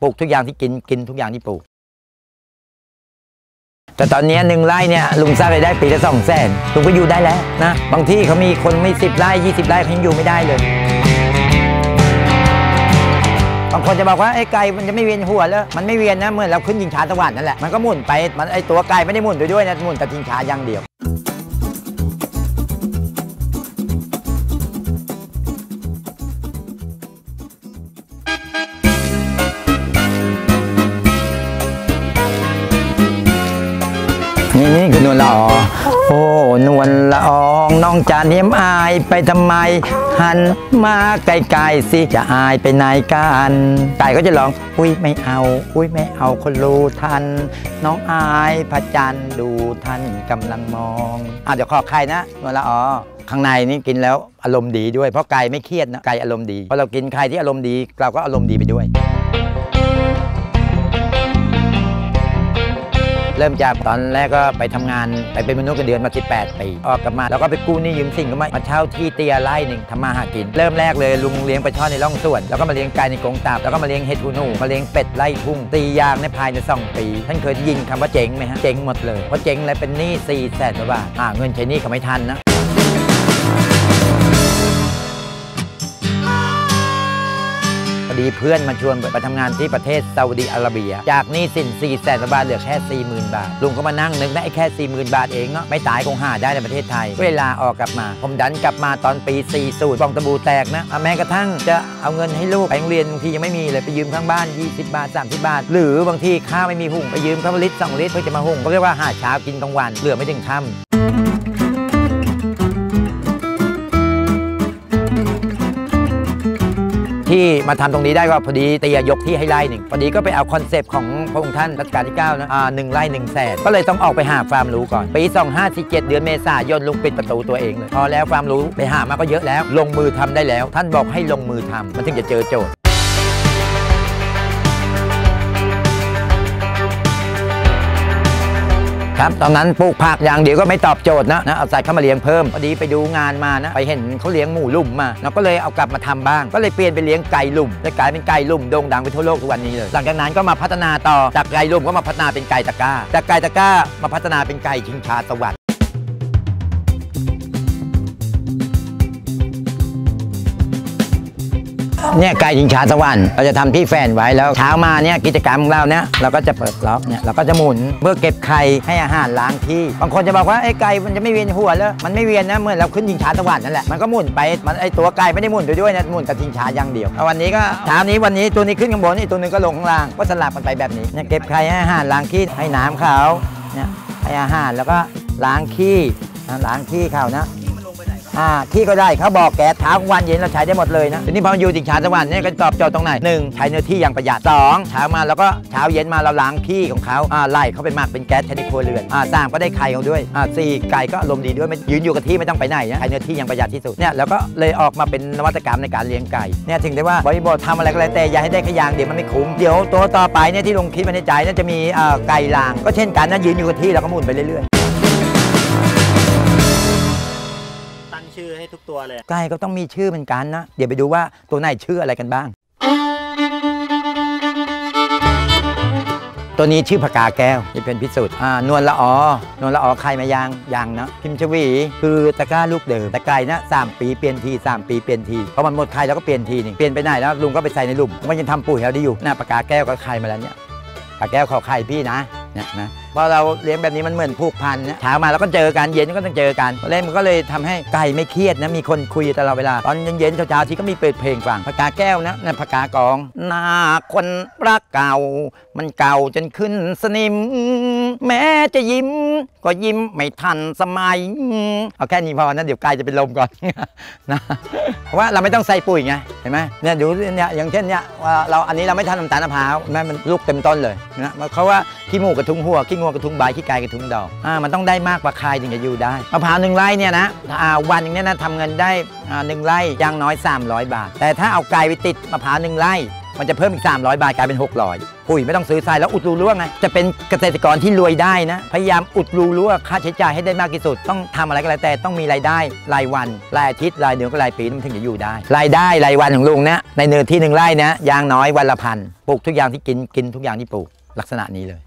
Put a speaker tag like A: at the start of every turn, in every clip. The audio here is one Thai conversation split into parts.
A: ปลูกทุกอย่างที่กินกินทุกอย่างที่ปลูก แต่ตอนนี้หนึ่งไร่เนี่ยลุงสร้างรายได้ปีละสองแสนลุงก็อยู่ได้แล้วนะบางที่เขามีคนไม่สิบไร่ยี่สิบไร่เขายังอยู่ไม่ได้เลยบางคนจะบอกว่าไอ้ไก่มันจะไม่เวียนหัวแล้วมันไม่เวียนนะเหมื่อนเราขึ้นยิงช้าสวรรค์นั่นแหละมันก็หมุนไปมันไอ้ตัวไก่ไม่ได้หมุนด้วยนะหมุนแต่ยิงช้าอย่างเดียว นี่นี่คือนวลละออโอ้นวลละอองน้องจานเนียมอายไปทำไม หันมาไกลๆสิจะอายไปไหนกันไก่ก็จะร้องอุ้ยไม่เอา อุ้ยไม่เอาคนรู้ทัน น้องอายพระจันทร์ดูท่านกำลังมองอะเดี๋ยวขอใครนะนวลละออข้างในนี่กินแล้วอารมณ์ดีด้วยเพราะไก่ไม่เครียดนะไก่อารมณ์ดีพอเรากินใครที่อารมณ์ดีเราก็อารมณ์ดีไปด้วย เริ่มจากตอนแรกก็ไปทำงานไปเป็นมนุษย์เงินเดือนมา 18 ปี ออกกลับมาแล้วก็ไปกู้หนี้ยืมสินก็มามาเช่าที่เตียไร่หนึ่งทำมาหากิน เริ่มแรกเลยลุงเลี้ยงปลาช่อนในร่องสวนแล้วก็มาเลี้ยงไก่ในกรงตาบแล้วก็มาเลี้ยงเห็ดหูหนูมาเลี้ยงเป็ดไล่ทุ่งตียางในภายในสองปี ท่านเคยยินคำว่าเจ๊งไหมฮะเจ๊งหมดเลยเพราะเจ๊งเลยเป็นหนี้4ี่แสนกว่าบาทอ่าเงินใช้หนี้เขาไม่ทันนะ พอดีเพื่อนมาชวนไปทำงานที่ประเทศซาอุดิอาระเบีย จากนี้สิน4แสนบาทเหลือแค่ 40,000 บาท ลุงก็มานั่งนึกได้แค่ 40,000 บาทเองเนาะไม่ตายคงหาได้ในประเทศไทย เวลาออกกลับมา ผมดันกลับมาตอนปี 40ฟองสบู่แตกนะแม้กระทั่งจะเอาเงินให้ลูกไปโรงเรียนบางทียังไม่มีเลยไปยืมข้างบ้าน 20 บาท 30 บาท หรือบางทีข้าวไม่มีหุงไปยืมข้าวลิตร2ลิตรเพื่อจะมาหุงก็เรียกว่าหาเช้ากินกลางวันเหลือไม่ถึงค่ำ ที่มาทำตรงนี้ได้ก็พอดีเตียยกที่ให้ไร่หนึ่งพอดีก็ไปเอา concept ของพระองค์ท่านรัชกาลที่9นะอ่าหนึ่งไร่หนึ่งแสนก็เลยต้องออกไปหาความรู้ก่อน ปี 2547 เดือนเมษายนลุงปิดประตูตัวเองเลย พอแล้วความรู้ไปหามาก็เยอะแล้ว ลงมือทำได้แล้ว ท่านบอกให้ลงมือทำมันถึงจะเจอโจทย์ ครับตอนนั้นปลูกผักอย่างเดียวก็ไม่ตอบโจทย์นะนะเอาใส่เข้ามาเลี้ยงเพิ่มพอดีไปดูงานมานะไปเห็นเขาเลี้ยงหมูลุ่มมาเราก็เลยเอากลับมาทำบ้าง ก็เลยเปลี่ยนไปเลี้ยงไก่ลุ่มและกลายเป็นไก่ลุ่มโด่งดังไปทั่วโลกทุกวันนี้เลยหลังจากนั้นก็มาพัฒนาต่อจากไก่ลุ่มก็มาพัฒนาเป็นไก่ตะก้าจากไก่ตะก้ามาพัฒนาเป็นไก่ชิงชาสวัสดิ์ เนี่ยไก่ชิงช้าสวรรค์เราจะทำที่แฟนไว้แล้วเช้ามาเนี่ยกิจกรรมของเราเนี่ยเราก็จะเปิดล็อกเนี่ยเราก็จะหมุนเพื่อเก็บไข่ให้อาหารล้างที่ บางคนจะบอกว่าไอ้ไก่มันจะไม่เวียนหัวแล้วมันไม่เวียนนะเมื่อเราขึ้นชิงช้าสวรรค์นั่นแหละมันก็หมุนไปมันไอ้ตัวไก่ไม่ได้หมุนไปด้วยนะหมุนแต่ชิงช้าอย่างเดียวเอาวันนี้ก็เช้านี้วันนี้ตัวนี้ขึ้นข้างบนอีกตัวหนึงก็ลงข้างล่างก็สลับกันไปแบบนี้เนี่ยเก็บไข่ให้อาหารล้างขี้ให้น้ำเขาเนี่ยให้อาหารแล้วก็ล้างขี้ล้างขี้เขานะ อ่าขี้ก็ได้เขาบอกแก๊สเช้ากลางวันเย็นเราใช้ได้หมดเลยนะทีนี้พอมาอยู่ติงชานสวรรค์เนี่ยก็ตอบโจทย์ตรงไหนหนึ่งใช้เนื้อที่อย่างประหยัดสองเช้ามาแล้วก็เช้าเย็นมาเราล้างขี้ของเขาอ่าไล่เขาไปหมักเป็นแก๊สใช้ในครัวเรือนอ่าสามก็ได้ไข่เขาด้วยอ่าสี่ไก่ก็อารมดีด้วยไม่ยืนอยู่กับที่ไม่ต้องไปไหนนะใช้เนื้อที่อย่างประหยัดที่สุดเนี่ยแล้วก็เลยออกมาเป็นนวัตกรรมในการเลี้ยงไก่เนี่ยถึงได้ว่าบริบททำอะไรก็แล้วแต่อย่าให้ได้แค่อย่างเดี๋ยวมันไม่คุ้มเดี๋ยวตัวต่อไปเนี่ยที่ลงคิดมาในใจเนี่ยจะมีอ่าไก่ลางก็เช่นกันนะยืนอยู่กับที่แล้วก็หมุนไปเรื่อย
B: ตั้งชื่อให้ทุกตัวเลย
A: ไก่ก็ต้องมีชื่อเหมือนกันนะ เดี๋ยวไปดูว่าตัวไหนชื่ออะไรกันบ้าง ตัวนี้ชื่อผกาแก้วที่เป็นพิสูจน์อ่านวลละออนวลละออใครมายังยังนะพิมพ์ชวี คือตะกร้าลูกเดิมแต่ไก่นะสามปีเปลี่ยนทีสามปีเปลี่ยนทีเพอมันหมดไข่แล้วก็เปลี่ยนทีนึงเปลี่ยนไปไหนแล้วลุงก็ไปใส่ในหลุมมันยังทำปุ๋ยแล้วได้อยู่หน้าปากกาแก้วก็ไข่มาแล้วเนี่ยปากแก้วเขาไข่พี่นะ เนี่ยนะพอเราเลี้ยงแบบนี้มันเหมือนผูกพันนะเช้ามาแล้วก็เจอกันเย็นก็ต้องเจอกันเล่นมันก็เลยทำให้ไก่ไม่เครียดนะมีคนคุยตลอดเวลาตอนเย็นๆเช้าๆที่ก็มีเปิดเพลงฟังปากกาแก้วนะนั่นปากกากองหน้าคนรักเก่า มันเก่าจนขึ้นสนิม แม้จะยิ้ม ก็ยิ้มไม่ทันสมัยเอาแค่นี้พอนะเดี๋ยวไก่จะเป็นลมก่อนนะเพราะว่าเราไม่ต้องใส่ปุ๋ยไงเห็นไหมเนี่ยดูเนี่ยอย่างเช่นเนี่ยเราอันนี้เราไม่ทำน้ำตาลมะพร้าวแม่มันลูกเต็มต้นเลยนะเขาว่าขี้หมูกระทุ้งหัวขี้งวกระทุ้งใบขี้ไก่กระทุ้งดอกอ่ามันต้องได้มากกว่าคายถึงจะอยู่ได้มะพร้าวหนึ่งไร่เนี่ยนะอ่าวันนึงเนี่ยนะทำเงินได้อ่าหนึ่งไร่อย่างน้อย 300 บาท แต่ถ้าเอาไก่ไปติดมะพร้าวหนึ่งไร่ มันจะเพิ่มอีก 300 บาทกลายเป็น 600 ปุ๋ยไม่ต้องซื้อทรายแล้วอุดรูรั่วไง จะเป็นเกษตรกรที่รวยได้นะ พยายามอุดรูรั่วค่าใช้จ่ายให้ได้มากที่สุด ต้องทำอะไรก็แล้วแต่ต้องมีรายได้รายวัน รายอาทิตย์รายเดือนก็รายปีมันถึงจะอยู่ได้ รายได้รายวันของลุงนะในเนื้อที่หนึ่งไร่นะยางน้อยวันละพันปลูกทุกอย่างที่กินกินทุกอย่างที่ปลูกลักษณะนี้เลย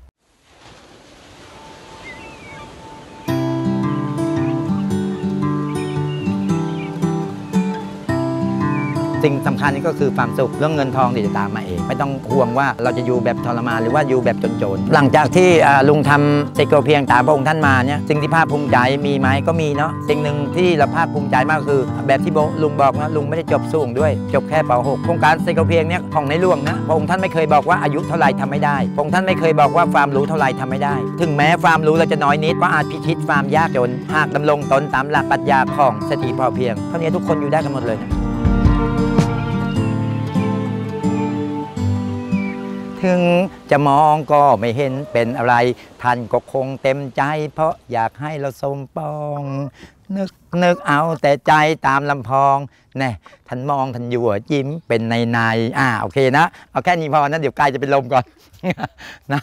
A: สิ่งสำคัญนี่ก็คือความสุขเรื่องเงินทองเดี๋ยวจะตามมาเอง ไม่ต้องห่วงว่าเราจะอยู่แบบทรมานหรือว่าอยู่แบบจนๆหลังจากที่ลุงทำเซโกเพียงตามพระองค์ท่านมาเนี่ยสิ่งที่ภาคภูมิใจมีไหมก็มีเนาะสิ่งหนึ่งที่เราภาคภูมิใจมากคือ แบบที่ลุงบอกนะลุงไม่ได้จบสูงด้วย จบแค่ป .6 โครงการเซโกเพียงเนี่ยของในหลวงนะพระองค์ท่านไม่เคยบอกว่าอายุเท่าไรทำไม่ได้พระองค์ท่านไม่เคยบอกว่าความรู้เท่าไรทำไม่ได้ ถึงแม้ความรู้เราจะน้อยนิดก็อาจพิชิตความยากจนหากดำรงตนตามหลักปรัชญาของสติพอเพียงเท่านี้ทุกคนอยู่ได้กันหมดเลยนะ ถึงจะมองก็ไม่เห็นเป็นอะไร ท่านก็คงเต็มใจ เพราะอยากให้เราสมปอง นึกนึกเอาแต่ใจตามลำพองแน่ท่านมองท่านอยู่ยิ้มเป็นในในอ่าโอเคนะ เอาแค่นี้พอนะ เดี๋ยวกายจะเป็นลมก่อนนะ